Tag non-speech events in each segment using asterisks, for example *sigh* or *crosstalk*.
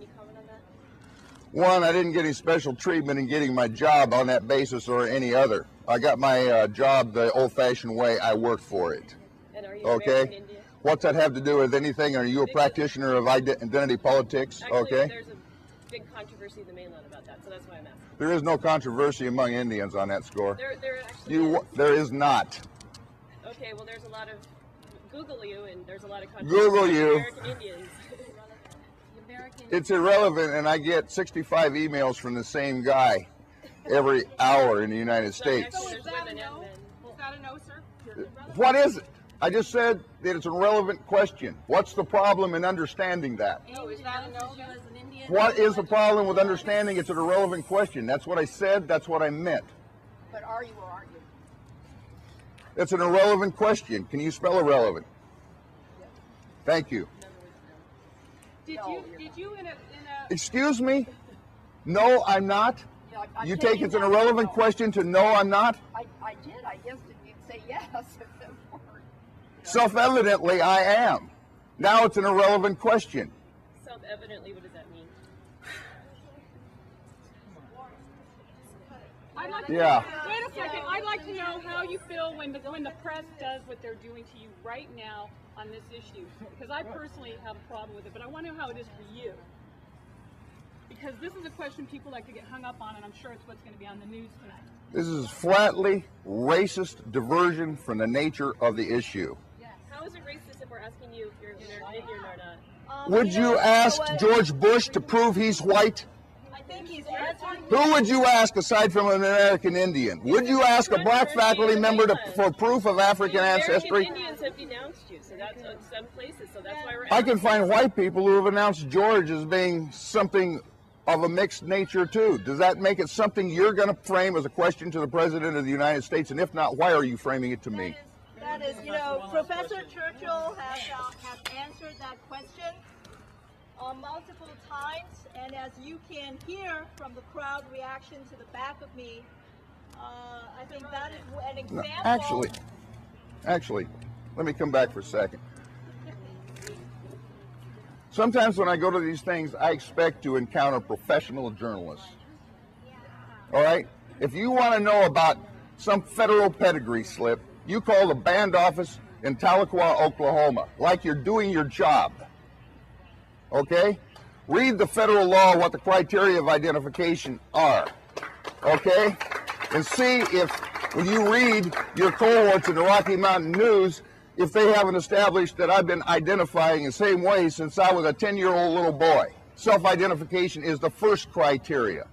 you comment on that? One, I didn't get any special treatment in getting my job on that basis or any other. I got my uh, job the old-fashioned way. I worked for it. And are you Okay. What's that have to do with anything? Are you a practitioner of identity politics? Actually, Okay. there's a big controversy in the mainland about that, so that's why I'm asking. There is no controversy among Indians on that score. There, there actually You, is. there is not. Okay, well, there's a lot of Google you, and there's a lot of controversy Google you. American Indians. *laughs* It's irrelevant, and I get 65 emails from the same guy every hour in the United States. So there's women and men. Is that a no, sir? What is it? I just said that it's an irrelevant question. What's the problem in understanding that? Is that no? What is the problem with understanding it's an irrelevant question? That's what I said, that's what I meant. But are you or aren't you? It's an irrelevant question. Can you spell irrelevant? Thank you. Did you, did you in a, in a, Excuse me? No, I'm not. I- You take it's an irrelevant no. question to no, I'm not? I, I did, I guessed that you'd say yes *laughs* if it weren't. Self evidently, I am. Now it's an irrelevant question. Self-evidently, what does that mean? *sighs* I'd like Yeah. To, wait a second. I'd like to know how you feel when the when the press does what they're doing to you right now on this issue. Because I personally have a problem with it, but I want to know how it is for you. Because this is a question people like to get hung up on, and I'm sure it's what's going to be on the news tonight. This is flatly racist diversion from the nature of the issue. Yes. How is it racist if we're asking you if you're American Indian or not? Um, Would know- you ask? George Bush to prove he's white? I think he's answering. Who would you ask aside from an American Indian? Would you ask a black faculty member to, for proof of African ancestry? Indians have denounced you, so that's some places, so that's why we're I can find white people who have announced George as being something of a mixed nature too. Does that make it something you're going to frame as a question to the President of the United States? And if not, why are you framing it to me? That is, you know, Professor Churchill has, uh, has answered that question uh, multiple times, and as you can hear from the crowd reaction to the back of me, uh, I think that is an No, example. actually, actually, let me come back for a second. Sometimes when I go to these things, I expect to encounter professional journalists. All right? If you want to know about some federal pedigree slip, you call the band office in Tahlequah, Oklahoma, like you're doing your job. Okay? Read the federal law what the criteria of identification are. Okay? And see if, when you read your cohorts in the Rocky Mountain News, if they haven't established that I've been identifying the same way since I was a 10 year old little boy. Self identification is the first criteria.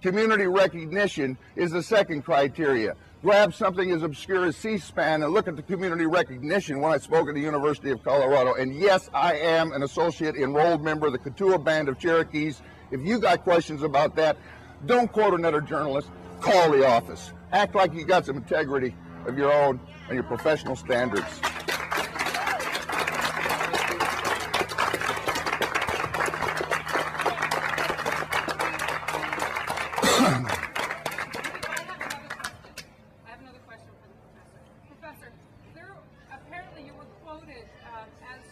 Community recognition is the second criteria. Grab something as obscure as C-SPAN and look at the community recognition when I spoke at the University of Colorado. And yes, I am an associate enrolled member of the Keetoowah Band of Cherokees. If you got questions about that, don't quote another journalist. Call the office. Act like you got some integrity of your own and your professional standards. I have another question for the professor. Professor, there apparently you were quoted um, as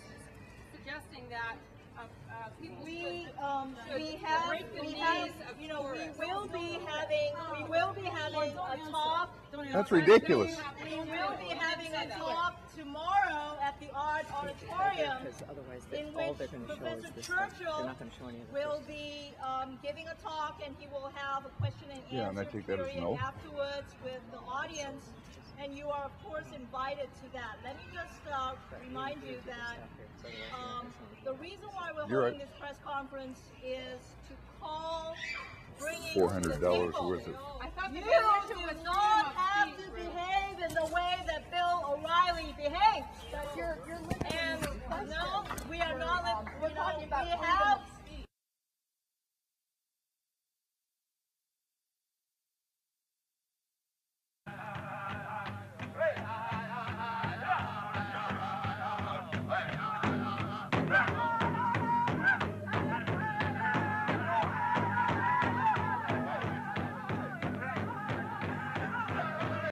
suggesting that uh, uh, we um, we have break the we have of you know tourists. we will be having, we will be having a talk. That's ridiculous. We will be having a talk tomorrow at the Art Auditorium Because otherwise, they, in all which they're going to show is Professor this stuff. They're Churchill not going to show any of the will be um, giving a talk and he will have a question and Yeah, and I answer that as period no. afterwards with the audience and you are, of course, invited to that. Let me just uh, remind you that um, the reason why we're You're holding right. this press conference is to call bringing $400 worth of. You do not have to behave in the way that Bill